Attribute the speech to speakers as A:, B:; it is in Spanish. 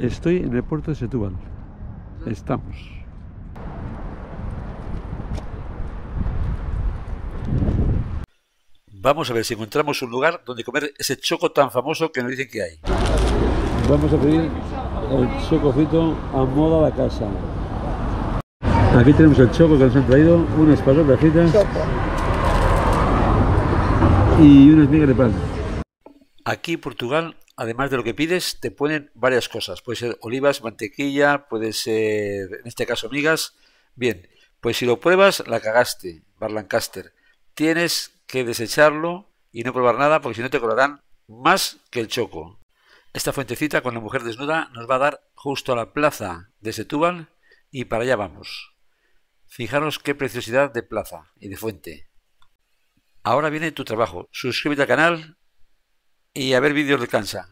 A: Estoy en el puerto de Setúbal. Estamos.
B: Vamos a ver si encontramos un lugar donde comer ese choco tan famoso que nos dicen que hay.
A: Vamos a pedir el chococito a moda la casa. Aquí tenemos el choco que nos han traído, unas patatas fritas y unas migas de pan.
B: Aquí Portugal, además de lo que pides, te ponen varias cosas. Puede ser olivas, mantequilla, puede ser, en este caso, migas. Bien, pues si lo pruebas, la cagaste, Barlancaster. Tienes que desecharlo y no probar nada porque si no te cobrarán más que el choco. Esta fuentecita con la mujer desnuda nos va a dar justo a la plaza de Setúbal y para allá vamos. Fijaros qué preciosidad de plaza y de fuente. Ahora viene tu trabajo. Suscríbete al canal y a ver vídeos de cansa.